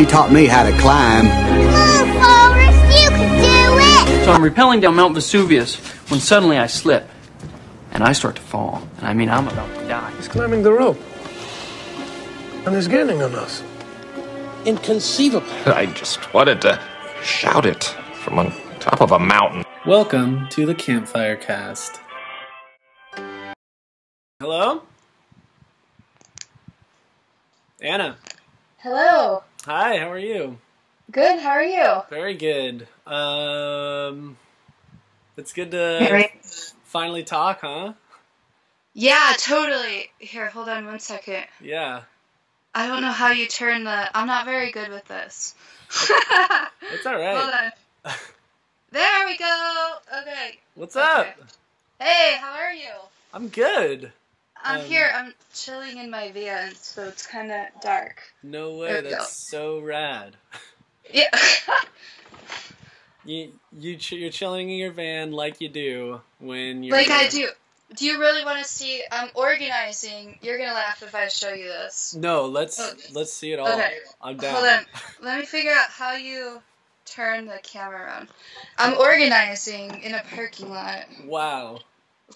She taught me how to climb. Come on, Forrest, you can do it! So I'm rappelling down Mount Vesuvius when suddenly I slip. And I start to fall. And I mean, I'm about to die. He's climbing the rope. And he's gaining on us. Inconceivable. I just wanted to shout it from on top of a mountain. Welcome to the Campfire Cast. Hello? Anna. Hello. Hi, how are you? Good. How are you? Very good. Um it's good to finally talk, huh? Yeah, totally. Here, hold on one second. Yeah. I don't know how you turn the. I'm not very good with this. It's all right. Hold on. There we go. Okay. What's up? Hey, how are you? I'm good. I'm Um, here. I'm chilling in my van, so it's kind of dark. No way, that's so rad. Yeah. You you ch- you're chilling in your van like you do when you're like I do. Do you really want to see? I'm organizing. You're gonna laugh if I show you this. No, let's Okay. let's see it all. Okay. I'm down. Hold on. Let me figure out how you turn the camera around. I'm organizing in a parking lot Wow.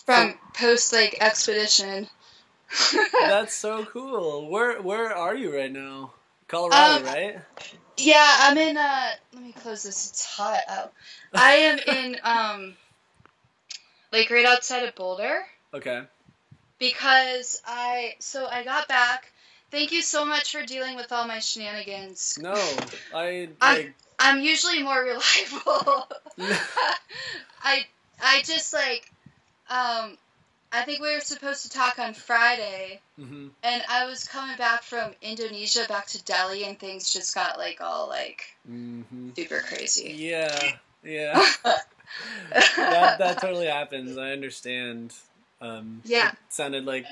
From Post Lake Expedition. That's so cool. Where where are you right now? Colorado, Um, right? yeah, I'm in. Uh, let me close this. It's hot out. I am in um, like right outside of Boulder Okay. because I. So I got back. Thank you so much for dealing with all my shenanigans. No, I I'm- I'm usually more reliable. I I just like um I think we were supposed to talk on Friday hmm and I was coming back from Indonesia back to Delhi and things just got like all like hmm super crazy. Yeah, yeah. that that totally happens. I understand. Um, Yeah. It sounded like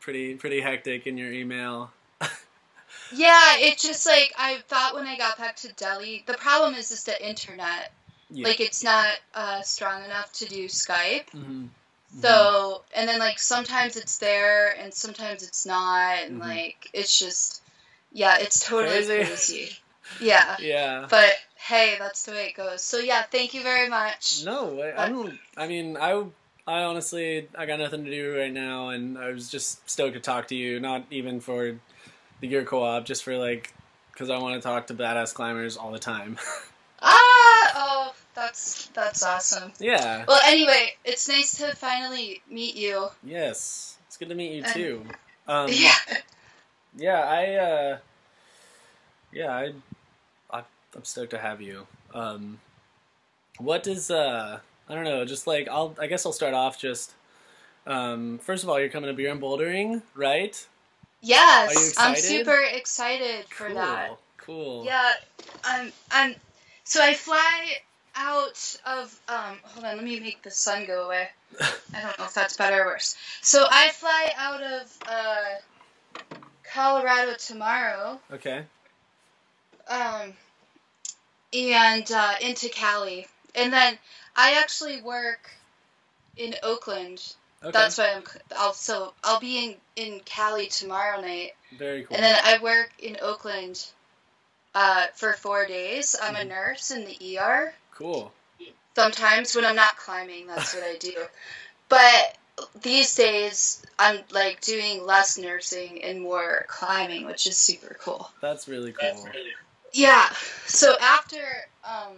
pretty pretty hectic in your email. Yeah, it just like I thought when I got back to Delhi, the problem is just the internet. Yeah. Like it's not uh, strong enough to do Skype. hmm So, and then like sometimes it's there and sometimes it's not, and Mhm. like it's just, yeah, it's totally Crazy. crazy. Yeah, Yeah. but hey, that's the way it goes. So yeah, thank you very much. No, I, I'm. I mean, I. I honestly, I got nothing to do right now, and I was just stoked to talk to you. Not even for the gear co-op, just for like, because I want to talk to badass climbers all the time. Ah, oh, that's that's awesome. yeah. Well, anyway, it's nice to finally meet you. Yes. It's good to meet you And- too. Um, Yeah. Yeah, I. uh Yeah, I. I I'm stoked to have you. Um, what does uh I don't know, just like I'll I guess I'll start off just. Um, first of all, you're coming to beer and bouldering, right? Yes, Are you I'm super excited for cool. that. Cool. Yeah, I'm. I'm. So I fly out of. Um, hold on, let me make the sun go away. I don't know if that's better or worse. So I fly out of uh, Colorado tomorrow, Okay. um, and uh, into Cali, and then I actually work in Oakland. Okay. That's why I'm. I'll so I'll be in in Cali tomorrow night. Very cool. And then I work in Oakland uh, for four days. I'm Mm-hmm. a nurse in the ER. Cool. Sometimes when I'm not climbing, that's what I do. But these days, I'm like doing less nursing and more climbing, which is super cool. That's really cool. Yeah. So after, um,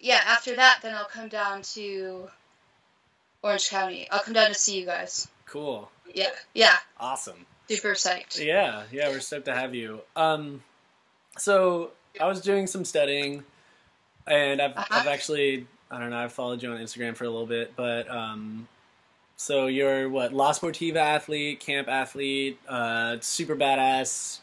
yeah, after that, then I'll come down to Orange County. I'll come down to see you guys. Cool. Yeah. Yeah. Awesome. Super psyched. Yeah, yeah, we're stoked to have you. Um, so I was doing some studying, and I've, Uh-huh. I've actually I don't know I've followed you on Instagram for a little bit, but um, so you're what La Sportiva athlete, camp athlete, uh, super badass,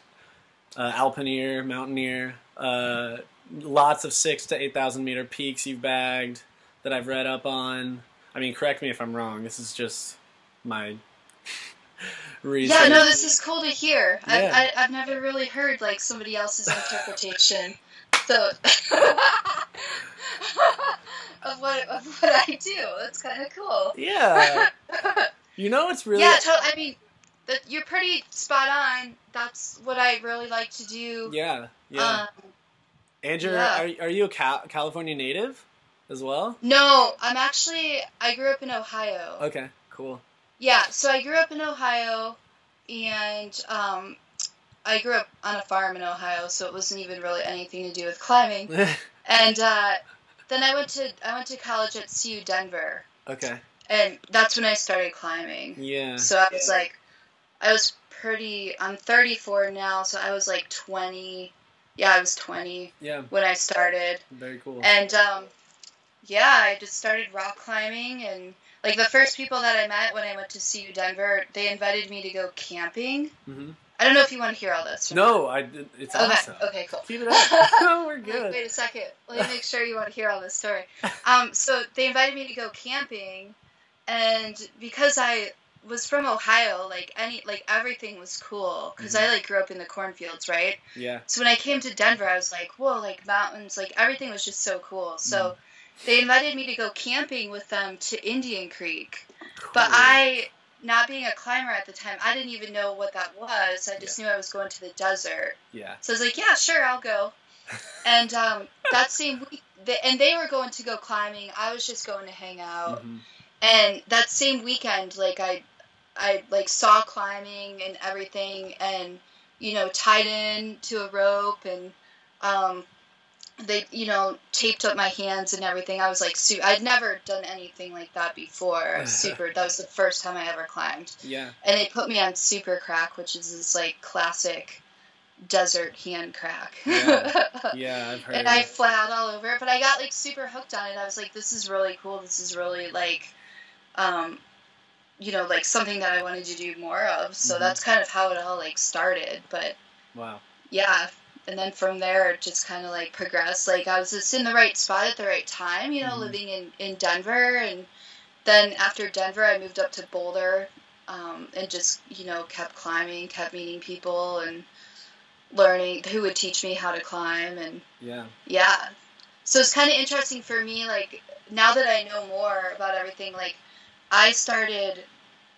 uh, alpineer, mountaineer, uh, lots of six to eight thousand meter peaks you've bagged that I've read up on. I mean, correct me if I'm wrong. This is just my research. Yeah, no, this is cool to hear. Yeah. I, I, I've never really heard like somebody else's interpretation. So of what of what I do. That's kind of cool. Yeah. You know, it's really yeah, I mean, that you're pretty spot on. That's what I really like to do. Yeah, yeah. Um, and you're, yeah. are, are you a Cal- California native as well? no, I'm actually I grew up in Ohio. Okay, cool. Yeah, so I grew up in Ohio, and um, I grew up on a farm in Ohio, so it wasn't even really anything to do with climbing. And uh, then I went to I went to college at CU Denver, okay. and that's when I started climbing. Yeah. So I was like, I was pretty. I'm 34 now, so I was like 20. Yeah, I was 20 Yeah. when I started, Very cool. and um, yeah, I just started rock climbing, and like the first people that I met when I went to CU Denver, they invited me to go camping. hmm I don't know if you want to hear all this. No, I. It's not. awesome. Okay. Okay. Cool. Keep it up. no, we're good. wait a second. Let me make sure you want to hear all this story. Um, so they invited me to go camping, and because I was from Ohio, like any, like everything was cool because I like grew up in the cornfields, right? Yeah. So when I came to Denver, I was like, whoa, like mountains, like everything was just so cool. So they invited me to go camping with them to Indian Creek, but I. Not being a climber at the time, I didn't even know what that was. I just knew I was going to the desert. Yeah. So I was like, yeah, sure, I'll go. And um, that same week, the, and they were going to go climbing. I was just going to hang out. Mhm. And that same weekend, like I, I like saw climbing and everything, and you know, tied in to a rope, and um, they, you know, taped up my hands and everything. I was like, su- I'd never done anything like that before. Super. That was the first time I ever climbed Yeah. and they put me on super crack which is this like classic desert hand crack Yeah. Yeah, I've heard. and i flat out all over but i got like super hooked on it i was like this is really cool this is really like um you know like something that i wanted to do more of so Mhm. that's kind of how it all like started but wow. yeah and then from there it just kind of like progressed like i was just in the right spot at the right time you know Mhm. living in in denver and then after denver i moved up to boulder um, and just you know kept climbing kept meeting people and learning who would teach me how to climb and Yeah. yeah so it's kind of interesting for me like now that i know more about everything like i started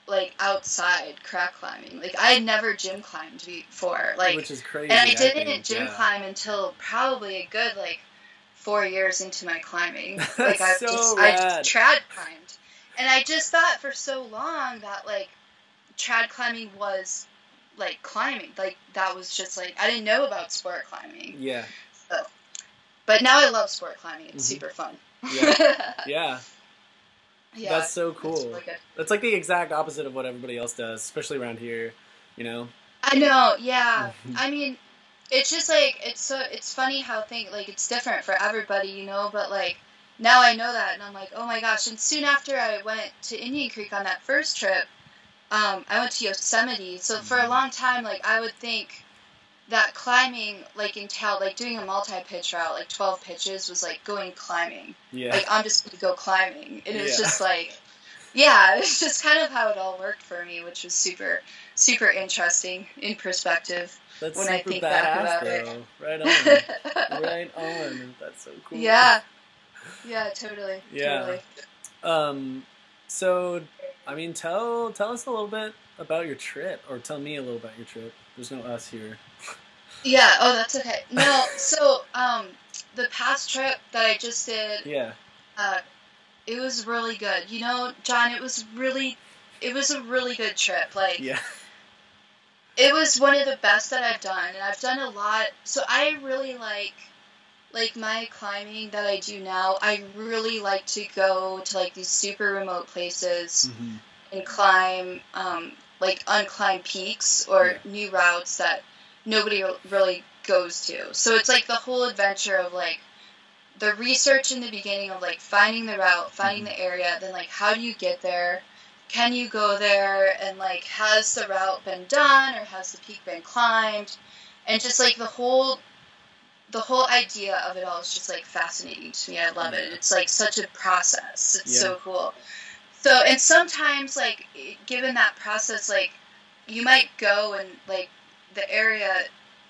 like outside crack climbing like i had never gym climbed before like Which is crazy. and I didn't think, gym yeah. climb until probably a good like four years into my climbing. Like I So just I rad. just trad climbed, and I just thought for so long that like trad climbing was like climbing, like that was just like I didn't know about sport climbing. Yeah. But now I love sport climbing. It's Mhm. super fun. Yeah. Yeah. Yeah, That's so cool. really good. That's like the exact opposite of what everybody else does, especially around here. You know. I know, yeah. I mean, it's just like it's so it's funny how thing like it's different for everybody, you know. But like now I know that, and I'm like, oh my gosh! And soon after I went to Indian Creek on that first trip, um, I went to Yosemite. So for a long time, like I would think that climbing like entailed like doing a multi-pitch route, like 12 pitches, was like going climbing. Yeah. Like I'm just gonna go climbing, and it was Yeah. just like. Yeah, it's just kind of how it all worked for me, which was super, super interesting in perspective. That's when I think back about it. Right on. right on. That's so cool. Yeah. Yeah, totally. Yeah. Totally. Um. So, I mean, tell tell us a little bit about your trip, or tell me a little about your trip. There's no us here. Yeah, oh that's okay. No, so um the past trip that I just did, Yeah. uh it was really good. You know, John, it was really it was a really good trip. Like Yeah. it was one of the best that I've done and I've done a lot. So I really like like my climbing that I do now. I really like to go to like these super remote places hmm and climb um, like unclimbed peaks or Yeah. new routes that nobody really goes to. So it's like the whole adventure of like the research in the beginning of like finding the route, finding mm-hmm. the area, then like how do you get there? Can you go there? And like has the route been done or has the peak been climbed? And just like the whole the whole idea of it all is just like fascinating to me. I love it. Mm-hmm. It's like such a process. It's Yeah. so cool. So and sometimes like given that process like you might go and like the area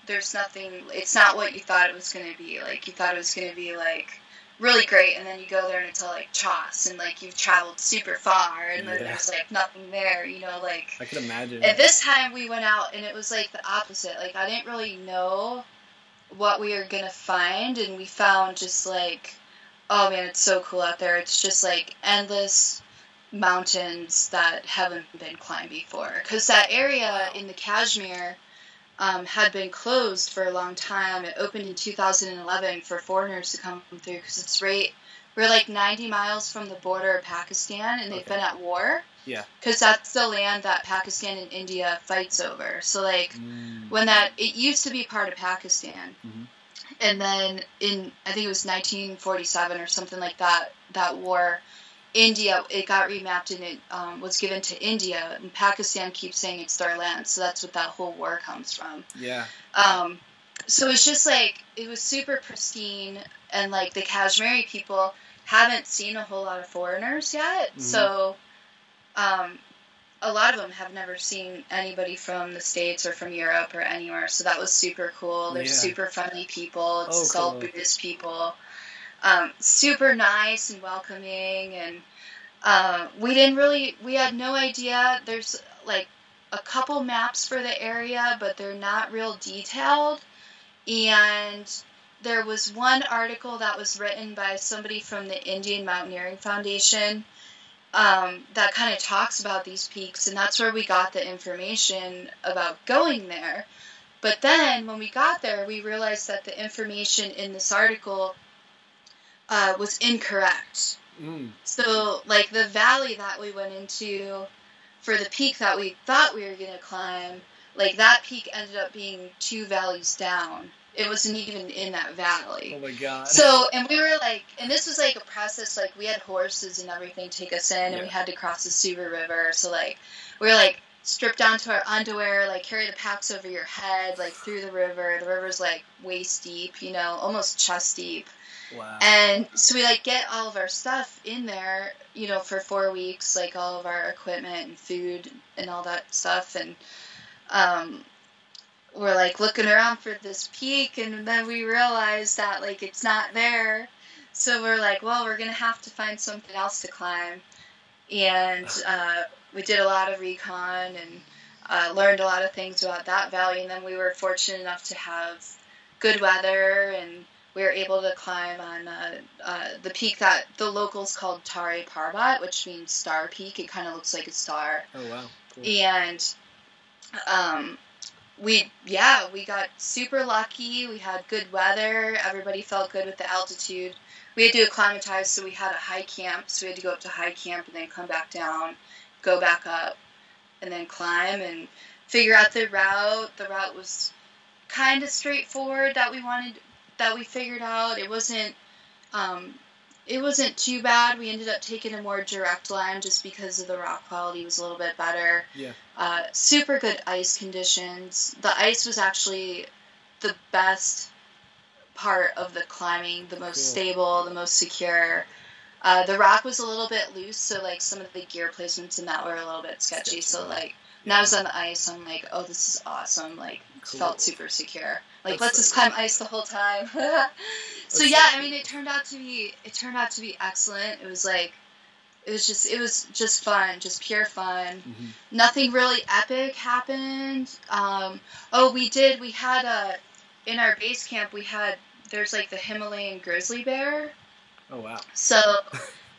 there's nothing it's not what you thought it was going to be like you thought it was going to be like really great. And then you go there and it's all like choss and like you've traveled super far and then Yeah. there's like nothing there, you know, like. I could imagine. And this time we went out and it was like the opposite. Like I didn't really know what we were gonna find, and we found just like, oh man, it's so cool out there. It's just like endless mountains that haven't been climbed before. Because that area in the Kashmir um, had been closed for a long time. It opened in 2011 for foreigners to come through because it's right. We're like 90 miles from the border of Pakistan, and they've Okay. been at war yeah. because that's the land that Pakistan and India fights over. So like Mm. when that it used to be part of Pakistan, Mhm. and then in I think it was 1947 or something like that. That war, India it got remapped and it um, was given to India, and Pakistan keeps saying it's their land. So that's what that whole war comes from. Yeah. Um, so it's just like it was super pristine, and like the Kashmiri people haven't seen a whole lot of foreigners yet. Mhm. So, um, a lot of them have never seen anybody from the states or from Europe or anywhere. So that was super cool. They're Yeah. super friendly people. It's Oh, all cool. Buddhist people. Um, super nice and welcoming, and uh, we didn't really. We had no idea. There's like a couple maps for the area, but they're not real detailed. And there was one article that was written by somebody from the Indian Mountaineering Foundation um, that kind of talks about these peaks, and that's where we got the information about going there. But then when we got there, we realized that the information in this article uh, was incorrect. Mm. So, like the valley that we went into for the peak that we thought we were going to climb, like that peak ended up being two valleys down. It wasn't even in that valley. Oh my god. So, and we were like, and this was like a process, like we had horses and everything take us in, and we had to cross the Suru River. So, like, we were like stripped down to our underwear, like carry the packs over your head, like through the river. The river's like waist deep, you know, almost chest deep. Wow. And so we like get all of our stuff in there, you know, for four weeks, like all of our equipment and food and all that stuff. And um, we're like looking around for this peak, and then we realize that like it's not there. So we're like, well, we're gonna have to find something else to climb. And uh, we did a lot of recon and uh, learned a lot of things about that valley. And then we were fortunate enough to have good weather and we were able to climb on uh, uh, the peak that the locals called Tare Parbat, which means star peak. It kind of looks like a star. oh wow. Cool. And um, we, yeah, we got super lucky. We had good weather. Everybody felt good with the altitude. We had to acclimatize, so we had a high camp. So we had to go up to high camp and then come back down, go back up, and then climb and figure out the route. The route was kind of straightforward that we wanted, that we figured out. It wasn't, um, it wasn't too bad. We ended up taking a more direct line just because of the rock quality was a little bit better. Yeah. Uh, super good ice conditions. The ice was actually the best part of the climbing, the most Cool. stable, the most secure. Uh, the rock was a little bit loose, so like some of the gear placements in that were a little bit sketchy. So Sketchy. like when I was on the ice, I'm like, oh, this is awesome. Like Cool. felt super secure. Like That's let's so just climb ice the whole time. so yeah, I mean, it turned out to be it turned out to be excellent. It was like it was just it was just fun, just pure fun. Mhm. Nothing really epic happened. Um, oh, we did. We had a in our base camp. We had there's like the Himalayan grizzly bear. Oh wow. So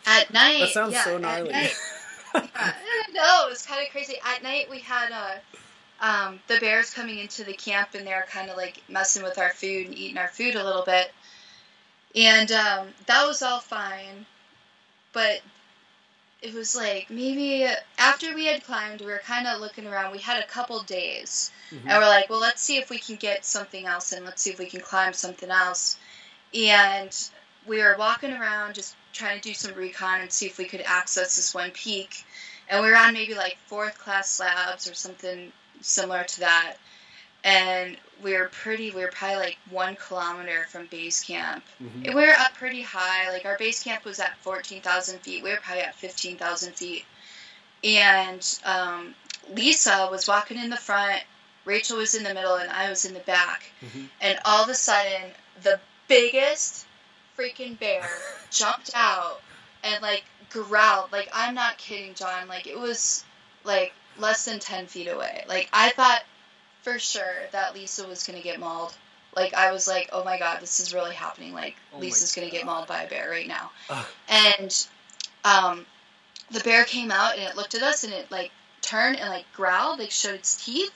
at night, That sounds yeah, so gnarly. night- yeah, no, it was kind of crazy. At night, we had uh, um, the bears coming into the camp, and they're kind of like messing with our food and eating our food a little bit. And um, that was all fine, but it was like maybe after we had climbed, we were kind of looking around. We had a couple days, Mhm. and we're like, well, let's see if we can get something else, and let's see if we can climb something else. And we were walking around just trying to do some recon and see if we could access this one peak. And we were on maybe like fourth class slabs or something similar to that. And we were pretty, we were probably like one kilometer from base camp. Mhm. We were up pretty high. Like our base camp was at 14,000 feet. We were probably at 15,000 feet. And um, Lisa was walking in the front, Rachel was in the middle, and I was in the back. Mhm. And all of a sudden, the biggest freaking bear jumped out and like growled. Like I'm not kidding, John. Like it was like less than ten feet away. Like I thought for sure that Lisa was gonna get mauled. Like I was like, oh my god, this is really happening. Like Oh Lisa's gonna get mauled by a bear right now. Ugh. And um, the bear came out and it looked at us and it like turned and like growled, like showed its teeth.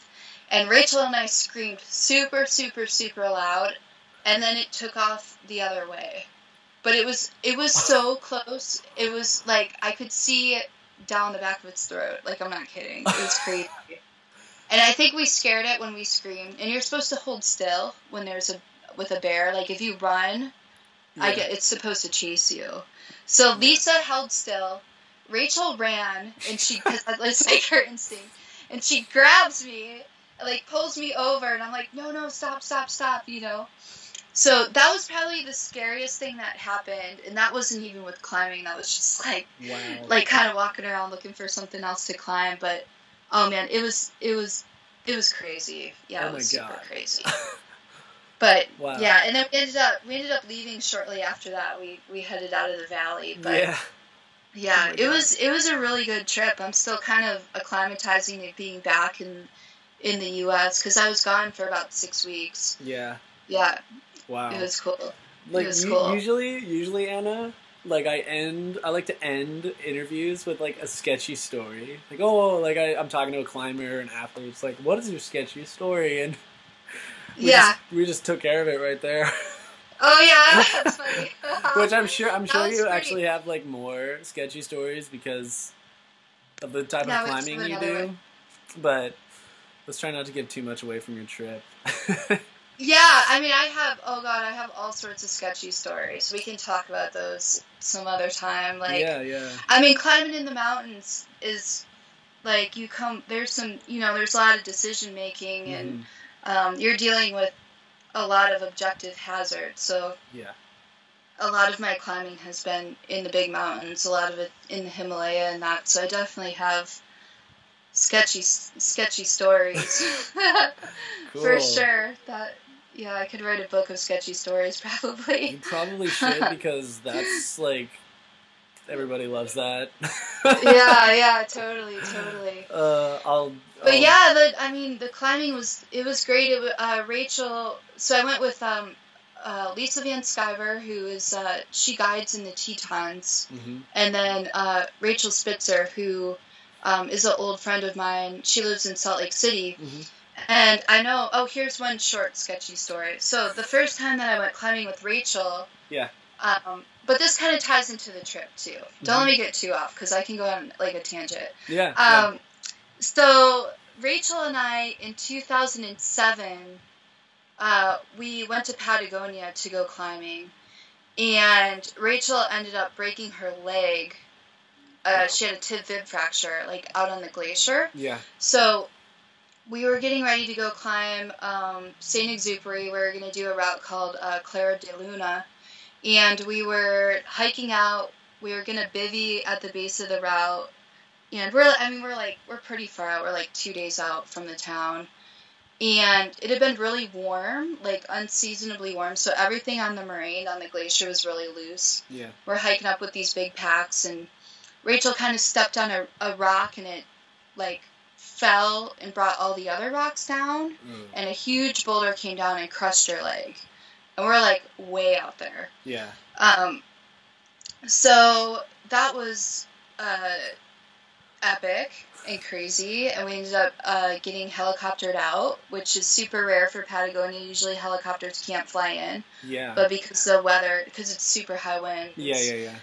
And Rachel and I screamed super, super, super loud, and then it took off the other way. But it was it was so close. It was like I could see it down the back of its throat. Like I'm not kidding. It was crazy. and I think we scared it when we screamed. And you're supposed to hold still when there's a with a bear. Like if you run, I get it's supposed to chase you. So Lisa held still. Rachel ran, and she it's like her instinct, and she grabs me, like pulls me over, and I'm like, no, no, stop, stop, stop, you know. So that was probably the scariest thing that happened, and that wasn't even with climbing. That was just like, Wow. like kind of walking around looking for something else to climb. But oh man, it was it was it was crazy. Yeah, Oh it my was super God. crazy. But Wow. yeah, and then we ended up we ended up leaving shortly after that. We we headed out of the valley, but yeah. yeah, Oh it God. was it was a really good trip. I'm still kind of acclimatizing to being back in in the U.S. because I was gone for about six weeks. Yeah. Yeah, Wow. it was cool. like was cool. usually usually Anna like I end I like to end interviews with like a sketchy story. Like oh like I, I'm talking to a climber and athlete. It's like what is your sketchy story? And we yeah. just, we just took care of it right there. Oh yeah, that's funny. Which I'm sure I'm sure you great. actually have like more sketchy stories because of the type of climbing you do. one. But let's try not to give too much away from your trip. Yeah, I mean, I have. Oh God, I have all sorts of sketchy stories. We can talk about those some other time. Like, yeah, yeah. I mean, climbing in the mountains is like you come. There's some, you know, there's a lot of decision making, and Mhm. um, you're dealing with a lot of objective hazards. So Yeah. a lot of my climbing has been in the big mountains. A lot of it in the Himalaya and that. So I definitely have sketchy, sketchy stories for sure. That yeah, I could write a book of sketchy stories probably. You probably. should because that's like everybody loves that. yeah, yeah, totally, totally. Uh, I'll. But I'll- yeah, the I mean, the climbing was it was great. It, uh, Rachel, so I went with um, uh, Lisa Van Sciver, who is uh, she guides in the Tetons, Mhm. and then uh, Rachel Spitzer, who um, is an old friend of mine. She lives in Salt Lake City, Mhm. And I know. Oh, here's one short sketchy story. So the first time that I went climbing with Rachel, Yeah. Um, but this kind of ties into the trip too. Don't let me get too off because I can go on like a tangent. Yeah. yeah. Um, so Rachel and I in 2007, uh, we went to Patagonia to go climbing, and Rachel ended up breaking her leg. Uh, she had a tib fib fracture, like out on the glacier. Yeah. So we were getting ready to go climb um, St. Exupery. We were going to do a route called uh, Claro de Luna. And we were hiking out. We were going to bivy at the base of the route. And we're, I mean, we're like, we're pretty far out. We're like two days out from the town. And it had been really warm, like unseasonably warm. So everything on the moraine, on the glacier, was really loose Yeah. we're hiking up with these big packs and Rachel kind of stepped on a, a rock and it like fell and brought all the other rocks down Mm. and a huge boulder came down and crushed her leg and we're like way out there Yeah. um, so that was uh, epic and crazy and we ended up uh, getting helicoptered out which is super rare for patagonia usually helicopters can't fly in Yeah. but because the weather because it's super high wind yeah. Yeah. Yeah.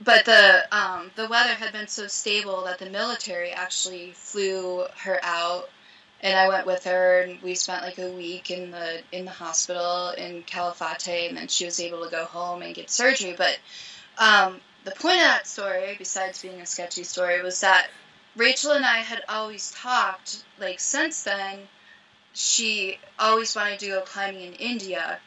But the um, the weather had been so stable that the military actually flew her out, and I went with her, and we spent like a week in the in the hospital in Calafate, and then she was able to go home and get surgery. But um, the point of that story, besides being a sketchy story, was that Rachel and I had always talked. Like since then, she always wanted to go climbing in India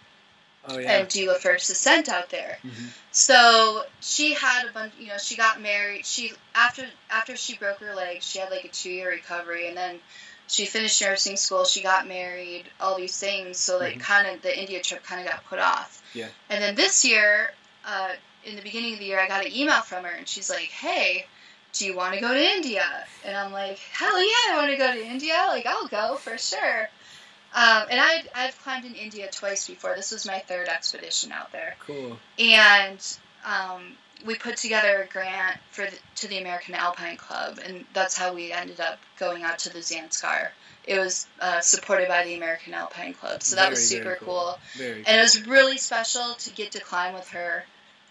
Oh yeah. and do a first ascent out there. Mhm. So she had a bunch. You know, she got married. She after after she broke her leg, she had like a two year recovery, and then she finished nursing school, she got married, all these things. So like Mhm. kind of the India trip kind of got put off. Yeah. And then this year, uh, in the beginning of the year, I got an email from her, and she's like, "Hey, do you want to go to India?" And I'm like, "Hell yeah, I want to go to India! Like I'll go for sure." Um, and I I've climbed in India twice before. This was my third expedition out there Cool. and um, we put together a grant for the, to the American Alpine Club, and that's how we ended up going out to the Zanskar. It was uh, supported by the American Alpine Club, so that was Very, very super cool. cool. Very. And it was really special to get to climb with her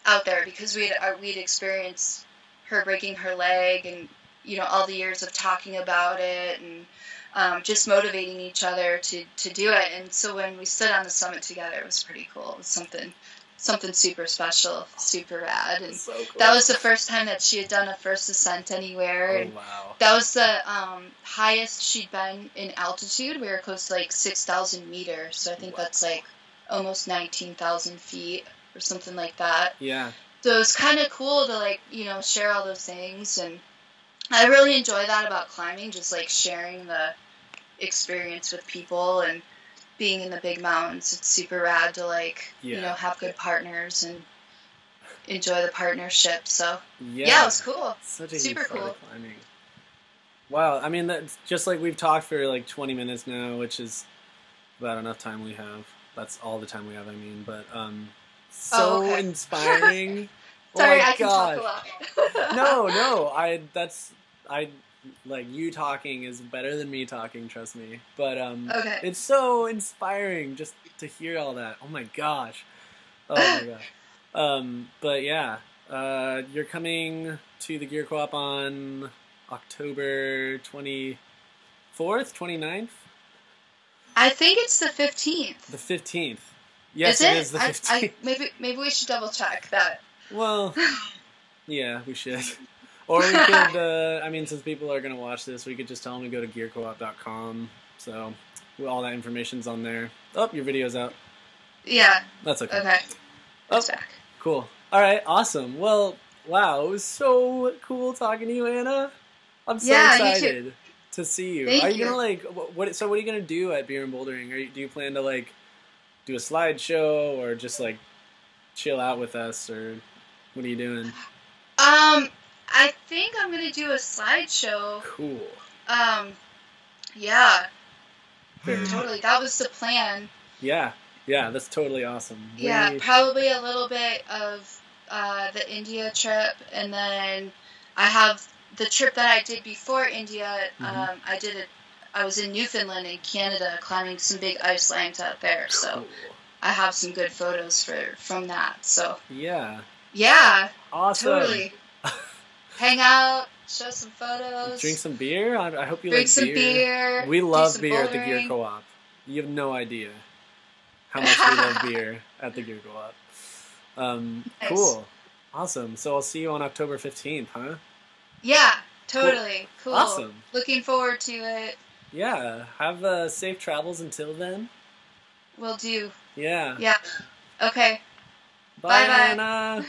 out there because we'd uh, we'd experienced her breaking her leg, and you know all the years of talking about it and. Um, just motivating each other to, to do it, and so when we stood on the summit together, it was pretty cool. It was something something super special, super rad, and so cool. that was the first time that she had done a first ascent anywhere. Oh wow. that was the um, highest she'd been in altitude. We were close to like six thousand meters, so I think that's like almost nineteen thousand feet or something like that. Yeah. So it was kind of cool to like you know share all those things, and I really enjoy that about climbing, just like sharing the experience with people and being in the big mountains. It's super rad to like you know have good partners and enjoy the partnership. So Yeah. yeah, it was cool. Such a Super cool. climbing. Wow, I mean that's just like we've talked for like 20 minutes now, which is about enough time we have. That's all the time we have, I mean, but um so Oh, okay. inspiring. Sorry, oh my I can talk a lot. no, no, I that's I like you talking is better than me talking, trust me. But um Okay. it's so inspiring just to hear all that. Oh my gosh. Oh my gosh. Um but yeah, uh you're coming to the Gear Co-op on October 24th, 29th, I think it's the fifteenth. the 15th. Yes, is it? it is the I- 15th. I, maybe maybe we should double check that. Well, yeah, we should. Or we could, uh, I mean, since people are going to watch this, we could just tell them to go to gearcoop.com. So all that information's on there. Oh, your video's out. Yeah. That's okay. Okay. Oh, cool. All right, awesome. Well, wow, it was so cool talking to you, Anna. I'm so Yeah, excited to see you. Thank are you, you. gonna like what? So, what are you gonna do at Beer and Bouldering? Are you, do you plan to like do a slideshow or just like chill out with us, or what are you doing? Um, I think I'm gonna do a slideshow. Cool. Um, yeah, Very totally. That was the plan. Yeah, yeah, that's totally awesome. Yeah, We- probably a little bit of uh, the India trip, and then I have the trip that I did before India. Mhm. Um, I did it. I was in Newfoundland in Canada, climbing some big ice lands out there. So Cool. I have some good photos for from that. So Yeah, yeah, awesome. totally. Hang out, show some photos, Drink some beer. I, I hope you drink like some beer. beer. We love beer at the Gear. Co-op. You have no idea how much we love beer at the Gear Co-op. Um, Nice. Cool, awesome. So I'll see you on October fifteenth, huh? Yeah, totally. Cool. Awesome. Looking forward to it. Yeah. Have uh, safe travels until then. We'll do. Yeah. Yeah. Okay. バイバイ。